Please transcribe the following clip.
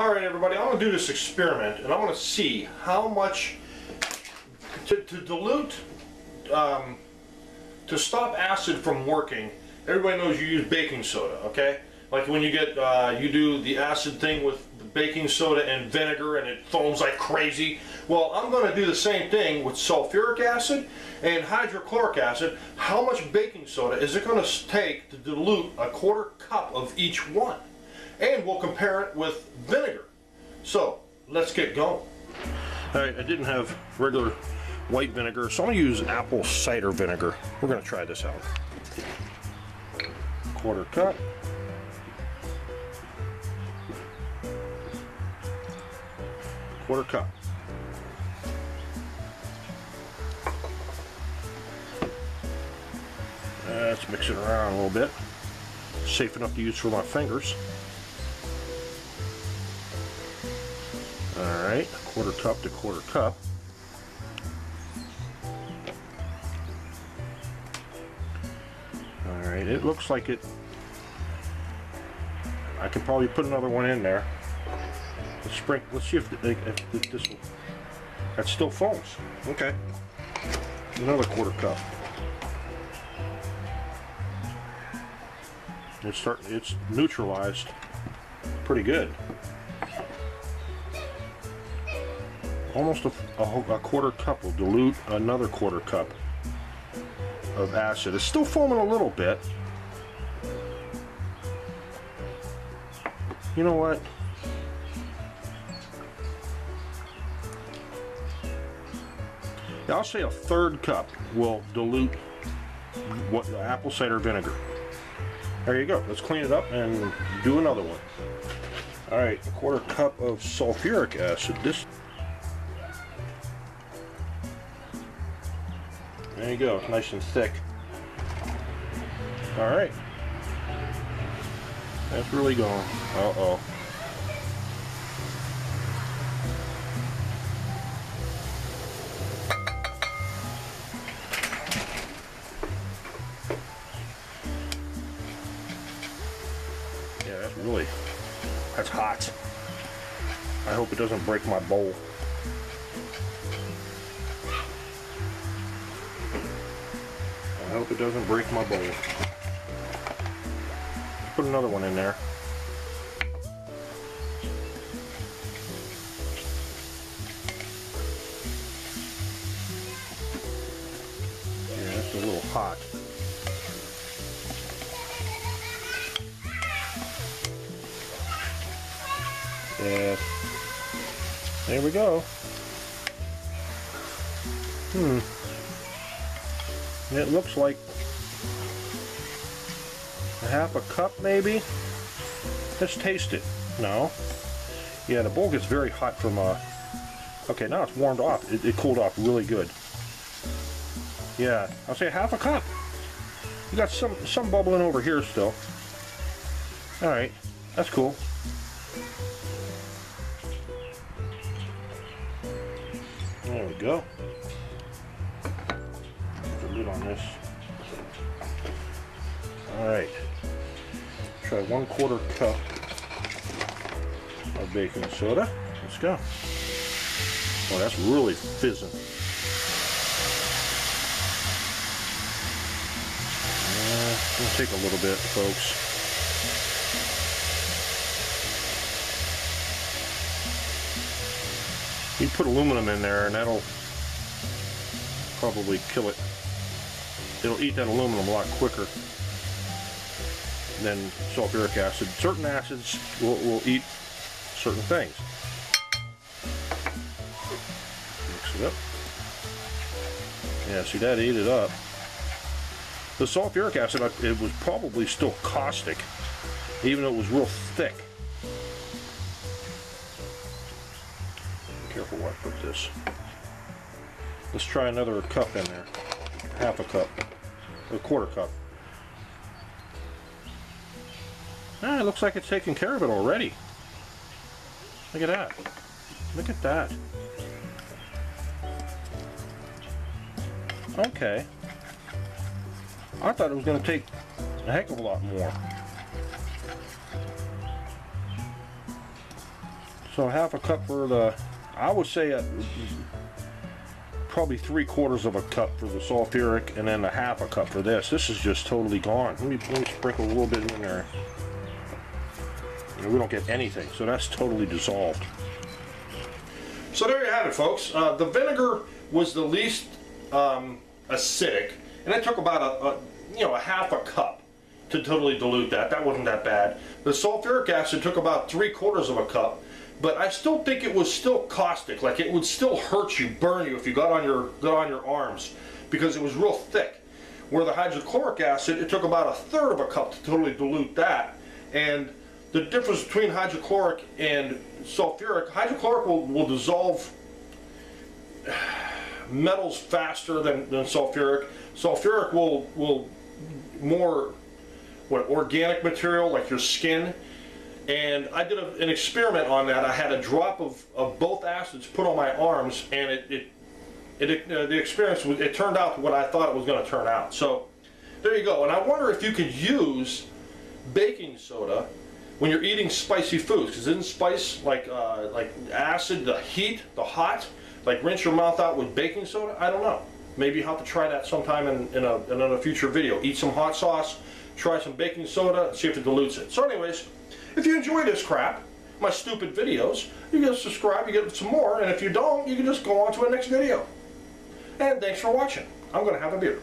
Alright everybody, I'm going to do this experiment and I want to see how much to, to dilute, um, to stop acid from working, everybody knows you use baking soda, okay? Like when you get, uh, you do the acid thing with baking soda and vinegar and it foams like crazy. Well, I'm going to do the same thing with sulfuric acid and hydrochloric acid. How much baking soda is it going to take to dilute a quarter cup of each one? And we'll compare it with vinegar. So, let's get going. Alright, I didn't have regular white vinegar, so I'm to use apple cider vinegar. We're to try this out. Quarter cup. quarter cup. Let's mix it around a little bit. Safe enough to use for my fingers. Alright, quarter cup to quarter cup. Alright, it looks like it... I could probably put another one in there. Let's spring. Let's see if, if, if this will. That still foams. Okay. Another quarter cup. It's starting. It's neutralized. Pretty good. Almost a, a, a quarter cup will dilute another quarter cup of acid. It's still foaming a little bit. You know what? I'll say a third cup will dilute what the apple cider vinegar. There you go. Let's clean it up and do another one. All right, a quarter cup of sulfuric acid. This. There you go, nice and thick. All right. That's really going. Uh-oh. Yeah, that's really, that's hot. I hope it doesn't break my bowl. I hope it doesn't break my bowl. Put another one in there. Yeah, that's a little hot. Yeah. There we go. Hmm. It looks like a half a cup maybe. Let's taste it. No. Yeah, the bowl gets very hot from uh Okay, now it's warmed off. It, it cooled off really good. Yeah, I'll say half a cup. You got some some bubbling over here still. All right, that's cool. There we go. On this. Alright. Try one quarter cup of baking soda. Let's go. Oh, that's really fizzing. Uh, it'll take a little bit, folks. You put aluminum in there and that'll probably kill it. It'll eat that aluminum a lot quicker than sulfuric acid. Certain acids will, will eat certain things. Mix it up. Yeah, see that ate it up. The sulfuric acid, uh, it was probably still caustic, even though it was real thick. careful where I put this. Let's try another cup in there. Half a cup. A quarter cup. Ah, it looks like it's taking care of it already. Look at that. Look at that. Okay. I thought it was going to take a heck of a lot more. So half a cup for the, I would say uh, probably three quarters of a cup for the sulfuric and then a half a cup for this. This is just totally gone. Let me, let me sprinkle a little bit in there. We don't get anything, so that's totally dissolved. So there you have it, folks. Uh, the vinegar was the least um, acidic, and it took about a, a, you know a half a cup to totally dilute that. That wasn't that bad. The sulfuric acid took about three quarters of a cup, but I still think it was still caustic. Like it would still hurt you, burn you if you got on your got on your arms because it was real thick. Where the hydrochloric acid, it took about a third of a cup to totally dilute that, and the difference between hydrochloric and sulfuric, hydrochloric will, will dissolve metals faster than, than sulfuric. Sulfuric will, will more, what, organic material like your skin. And I did a, an experiment on that. I had a drop of, of both acids put on my arms and it, it, it uh, the experience, it turned out what I thought it was going to turn out. So there you go. And I wonder if you could use baking soda when you're eating spicy foods, because isn't spice like uh, like acid, the heat, the hot, like rinse your mouth out with baking soda? I don't know. Maybe you have to try that sometime in, in, a, in a future video. Eat some hot sauce, try some baking soda, and see if it dilutes it. So anyways, if you enjoy this crap, my stupid videos, you can subscribe, you get some more, and if you don't, you can just go on to the next video. And thanks for watching. I'm going to have a beer.